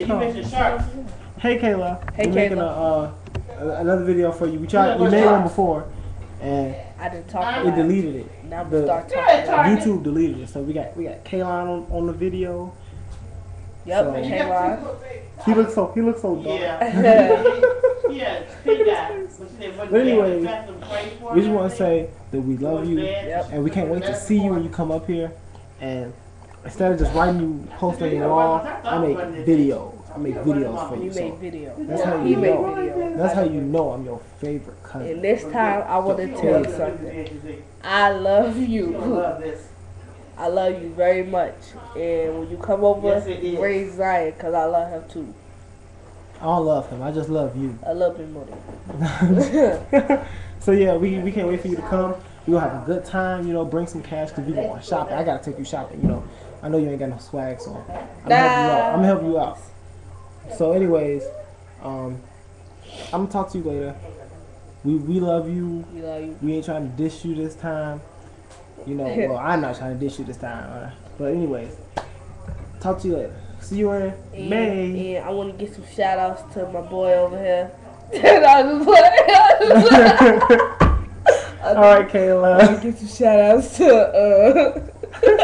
You. Hey Kayla. Hey, We're making a, Kayla. uh, another video for you. We tried. We made one before, and I didn't talk it about it. deleted it. Now I'm The- start talking it's about it. alright. YouTube deleted it. So we got we got Kaylon on, on the video. Yep, So- Kayla. He looks so he looks so dark. Yeah. Yeah, he got. But anyway, We just want to say that we love you, Yep. and we can't wait to see you when you come up here. And instead of just writing you post on your wall, I make videos. I make videos for You you. made So video. that's how you made know. video. That's how you know I'm your favorite cousin. And this time, I want to tell you something. I love you. love this. I love you very much. And when you come over, Yes, it is. raise Zion, because I love him too. I don't love him. I just love you. I love him more. so yeah, we we can't wait for you to come. Gonna have a good time. You know, bring some cash because we going shopping. I gotta take you shopping. You know, I know you ain't got no swag, so I'm gonna help you out. I'm gonna help you out. So, anyways, um, I'm gonna talk to you later. We we love you. We love you. We ain't trying to dish you this time. You know, well, I'm not trying to dish you this time. But anyways, talk to you later. See you in And, May. and I want to get some shout outs to my boy over here. All right, Kayla. to get some shout outs to, uh,